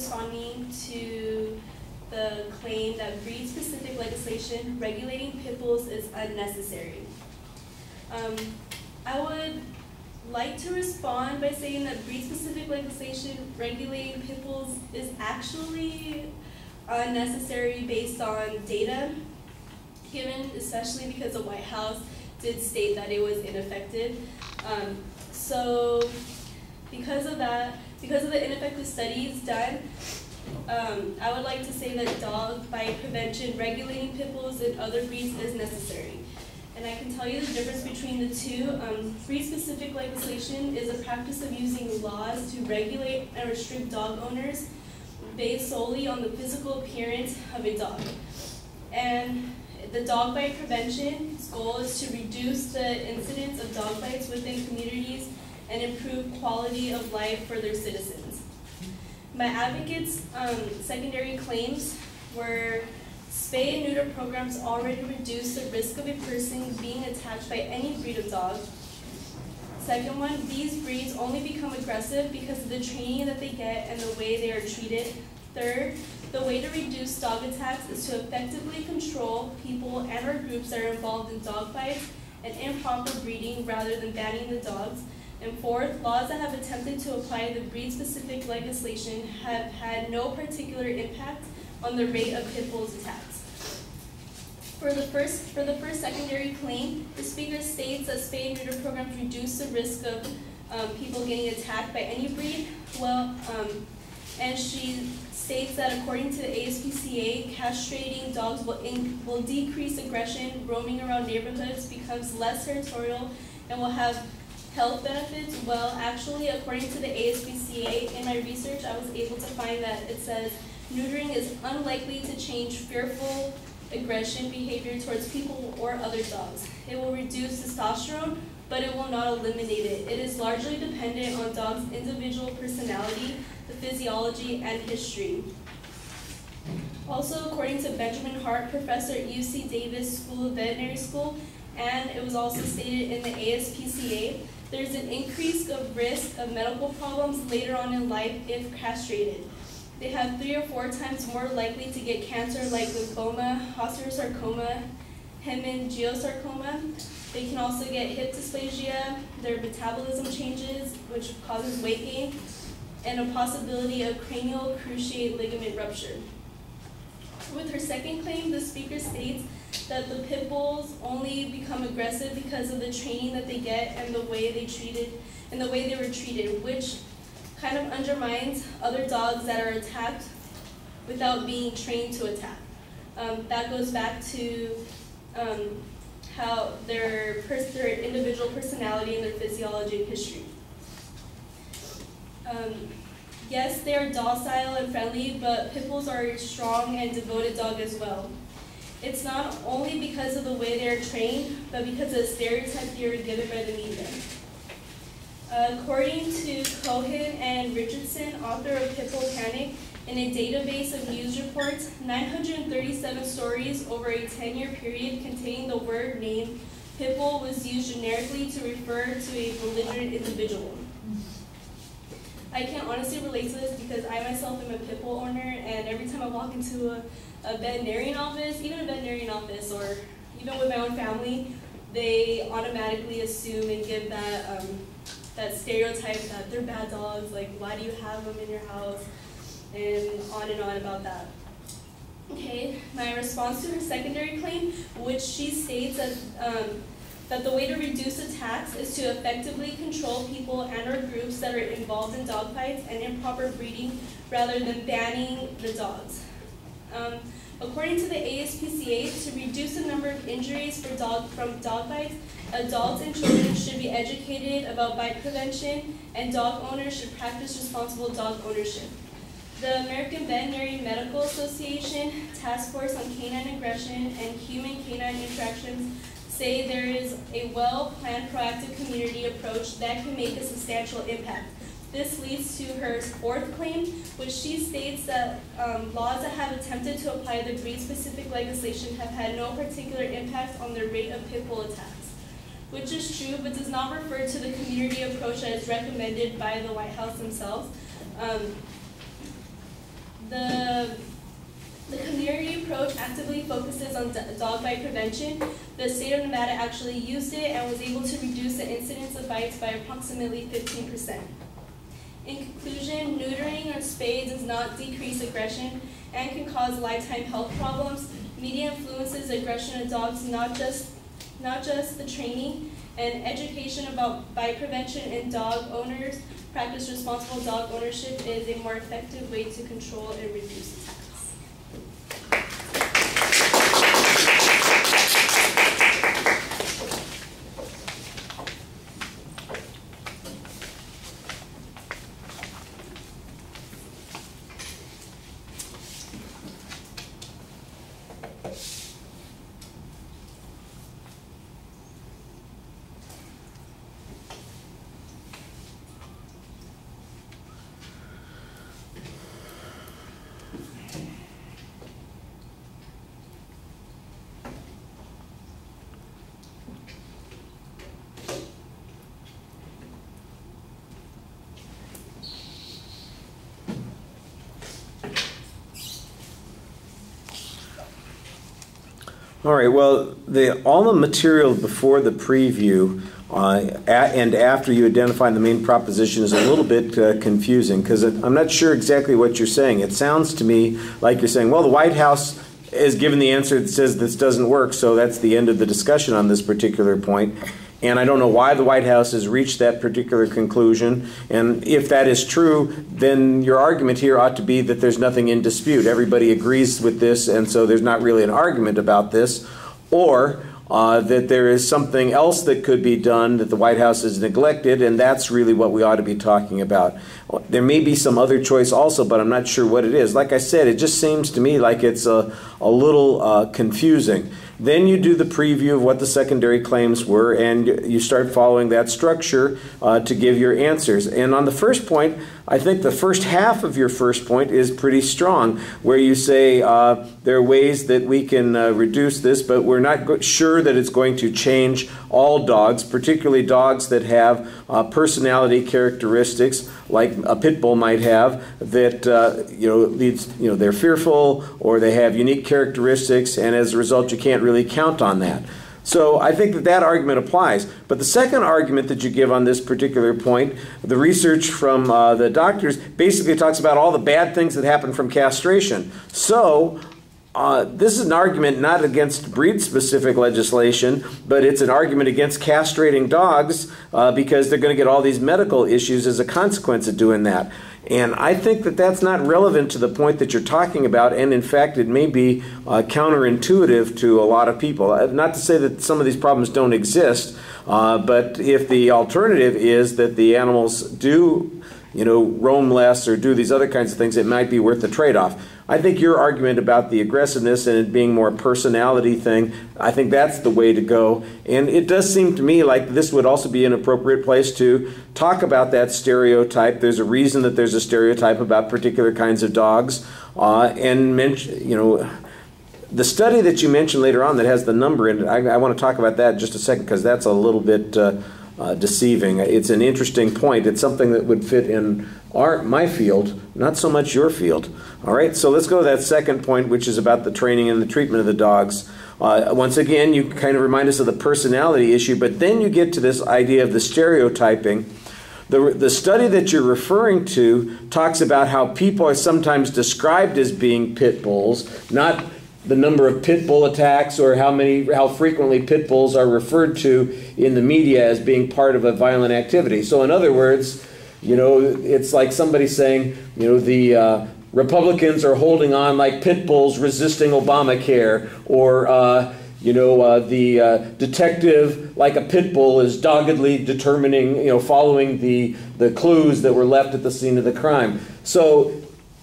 responding to the claim that breed-specific legislation regulating pit bulls is unnecessary. Um, I would like to respond by saying that breed-specific legislation regulating pit bulls is actually unnecessary based on data, given especially because the White House did state that it was ineffective. Um, so because of that, because of the ineffective studies done, um, I would like to say that dog bite prevention, regulating pit bulls and other breeds is necessary. And I can tell you the difference between the two. Um, breed-specific legislation is a practice of using laws to regulate and restrict dog owners based solely on the physical appearance of a dog. And the dog bite prevention's goal is to reduce the incidence of dog bites within communities and improve quality of life for their citizens. My advocates' um, secondary claims were spay and neuter programs already reduce the risk of a person being attacked by any breed of dog. Second one, these breeds only become aggressive because of the training that they get and the way they are treated. Third, the way to reduce dog attacks is to effectively control people and or groups that are involved in dog fights and improper breeding rather than banning the dogs. And fourth, laws that have attempted to apply the breed-specific legislation have had no particular impact on the rate of pit bulls attacks. For the first, for the first secondary claim, the speaker states that spay and neuter programs reduce the risk of um, people getting attacked by any breed. Well, um, and she states that according to the ASPCA, castrating dogs will, will decrease aggression, roaming around neighborhoods, becomes less territorial, and will have health benefits? Well, actually, according to the ASPCA, in my research, I was able to find that it says neutering is unlikely to change fearful aggression behavior towards people or other dogs. It will reduce testosterone, but it will not eliminate it. It is largely dependent on dogs' individual personality, the physiology, and history. Also, according to Benjamin Hart, professor at UC Davis School of Veterinary School, and it was also stated in the ASPCA, there's an increase of risk of medical problems later on in life if castrated. They have three or four times more likely to get cancer like lymphoma, osteosarcoma, hemangiosarcoma. They can also get hip dysplasia, their metabolism changes, which causes weight gain, and a possibility of cranial cruciate ligament rupture. With her second claim, the speaker states that the pit bulls only become aggressive because of the training that they get and the way they treated and the way they were treated, which kind of undermines other dogs that are attacked without being trained to attack. Um, that goes back to um, how their, their individual personality and their physiology and history. Um, yes, they are docile and friendly, but pit bulls are a strong and devoted dog as well. It's not only because of the way they're trained, but because of the stereotype they theory given by the media. According to Cohen and Richardson, author of Pitbull Panic, in a database of news reports, 937 stories over a 10-year period containing the word name Pitbull was used generically to refer to a belligerent individual. I can honestly relate to this because I myself am a Pitbull owner, and every time I walk into a a veterinarian office, even a veterinarian office, or even with my own family, they automatically assume and give that um, that stereotype that they're bad dogs. Like, why do you have them in your house? And on and on about that. Okay, my response to her secondary claim, which she states that um, that the way to reduce attacks is to effectively control people and or groups that are involved in dogfights and improper breeding rather than banning the dogs. Um, according to the ASPCA, to reduce the number of injuries for dog, from dog bites, adults and children should be educated about bite prevention, and dog owners should practice responsible dog ownership. The American Veterinary Medical Association Task Force on Canine Aggression and Human Canine Interactions say there is a well-planned proactive community approach that can make a substantial impact. This leads to her fourth claim, which she states that um, laws that have attempted to apply the breed-specific legislation have had no particular impact on the rate of pit bull attacks, which is true, but does not refer to the community approach that is recommended by the White House themselves. Um, the the community approach actively focuses on dog bite prevention. The state of Nevada actually used it and was able to reduce the incidence of bites by approximately 15%. In conclusion, neutering or spades does not decrease aggression and can cause lifetime health problems. Media influences aggression in dogs, not just, not just the training, and education about bite prevention in dog owners practice responsible dog ownership is a more effective way to control and reduce attacks. All right. Well, the all the material before the preview uh, at, and after you identify the main proposition is a little bit uh, confusing because I'm not sure exactly what you're saying. It sounds to me like you're saying, well, the White House is given the answer that says this doesn't work, so that's the end of the discussion on this particular point. And I don't know why the White House has reached that particular conclusion. And if that is true, then your argument here ought to be that there's nothing in dispute. Everybody agrees with this, and so there's not really an argument about this. Or uh, that there is something else that could be done that the White House has neglected, and that's really what we ought to be talking about. There may be some other choice also, but I'm not sure what it is. Like I said, it just seems to me like it's a, a little uh, confusing. Then you do the preview of what the secondary claims were, and you start following that structure uh, to give your answers. And on the first point, I think the first half of your first point is pretty strong, where you say uh, there are ways that we can uh, reduce this, but we're not sure that it's going to change all dogs, particularly dogs that have uh, personality characteristics like a pit bull might have that uh, you know leads you know they're fearful or they have unique characteristics, and as a result, you can't really count on that. So I think that that argument applies. But the second argument that you give on this particular point, the research from uh, the doctors basically talks about all the bad things that happen from castration. So uh, this is an argument not against breed specific legislation, but it's an argument against castrating dogs uh, because they're going to get all these medical issues as a consequence of doing that. And I think that that's not relevant to the point that you're talking about, and in fact, it may be uh, counterintuitive to a lot of people. Uh, not to say that some of these problems don't exist, uh, but if the alternative is that the animals do, you know, roam less or do these other kinds of things, it might be worth the trade off. I think your argument about the aggressiveness and it being more a personality thing, I think that's the way to go. And it does seem to me like this would also be an appropriate place to talk about that stereotype. There's a reason that there's a stereotype about particular kinds of dogs. Uh, and mention, you know, the study that you mentioned later on that has the number in it, I, I want to talk about that just a second because that's a little bit uh, uh, deceiving. It's an interesting point. It's something that would fit in our my field, not so much your field. All right, so let's go to that second point, which is about the training and the treatment of the dogs. Uh, once again, you kind of remind us of the personality issue, but then you get to this idea of the stereotyping. The, the study that you're referring to talks about how people are sometimes described as being pit bulls, not the number of pit bull attacks or how many how frequently pit bulls are referred to in the media as being part of a violent activity. So in other words, you know, it's like somebody saying, you know, the uh, Republicans are holding on like pit bulls resisting Obamacare, or uh, you know, uh, the uh, detective, like a pit bull, is doggedly determining, you know, following the the clues that were left at the scene of the crime. So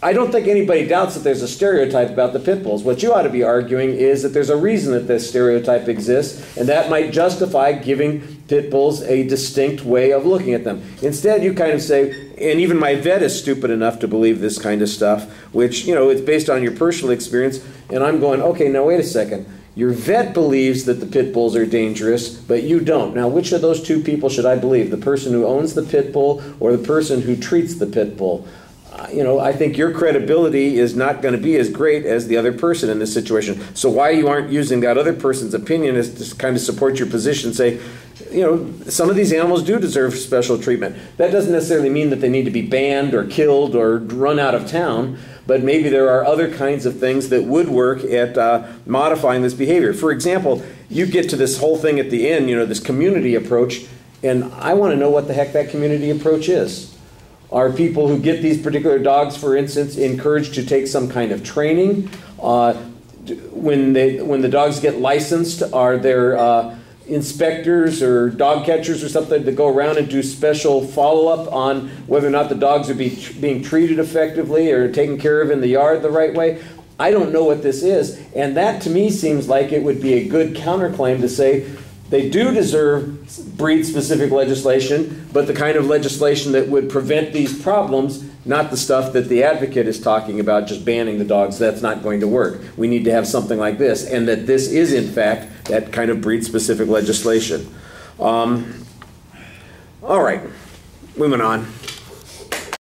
I don't think anybody doubts that there's a stereotype about the pit bulls. What you ought to be arguing is that there's a reason that this stereotype exists, and that might justify giving pit bulls a distinct way of looking at them. Instead, you kind of say, and even my vet is stupid enough to believe this kind of stuff, which, you know, it's based on your personal experience, and I'm going, okay, now wait a second. Your vet believes that the pit bulls are dangerous, but you don't. Now, which of those two people should I believe? The person who owns the pit bull or the person who treats the pit bull? Uh, you know, I think your credibility is not going to be as great as the other person in this situation. So why you aren't using that other person's opinion is to kind of support your position, say, you know, some of these animals do deserve special treatment. That doesn't necessarily mean that they need to be banned or killed or run out of town, but maybe there are other kinds of things that would work at uh, modifying this behavior. For example, you get to this whole thing at the end, you know, this community approach, and I want to know what the heck that community approach is. Are people who get these particular dogs, for instance, encouraged to take some kind of training? Uh, when they when the dogs get licensed, are there uh, inspectors or dog catchers or something that go around and do special follow up on whether or not the dogs are be, being treated effectively or taken care of in the yard the right way? I don't know what this is, and that to me seems like it would be a good counterclaim to say they do deserve breed specific legislation, but the kind of legislation that would prevent these problems, not the stuff that the advocate is talking about, just banning the dogs. That's not going to work. We need to have something like this, and that this is, in fact, that kind of breed specific legislation. Um, all right, moving on.